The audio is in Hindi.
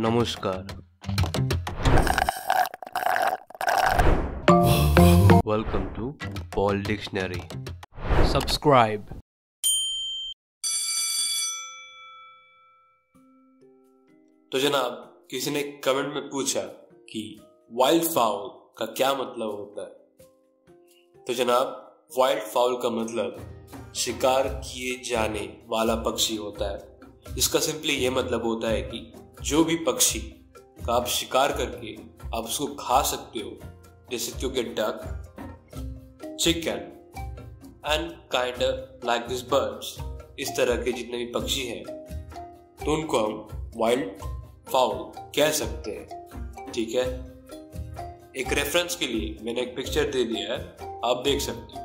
नमस्कार। Welcome to Paul dictionary subscribe तो जनाब किसी ने कमेंट में पूछा कि वाइल्ड फाउल का क्या मतलब होता है? तो जनाब वाइल्ड फाउल का मतलब शिकार किए जाने वाला पक्षी होता है। इसका सिंपली ये मतलब होता है कि जो भी पक्षी का आप शिकार करके आप उसको खा सकते हो, जैसे क्योंकि duck chicken and kind like this birds इस तरह के जितने भी पक्षी हैं तो उनको हम वाइल्ड फाउल कह सकते हैं। ठीक है? एक रेफरेंस के लिए मैंने एक पिक्चर दे दिया है, आप देख सकते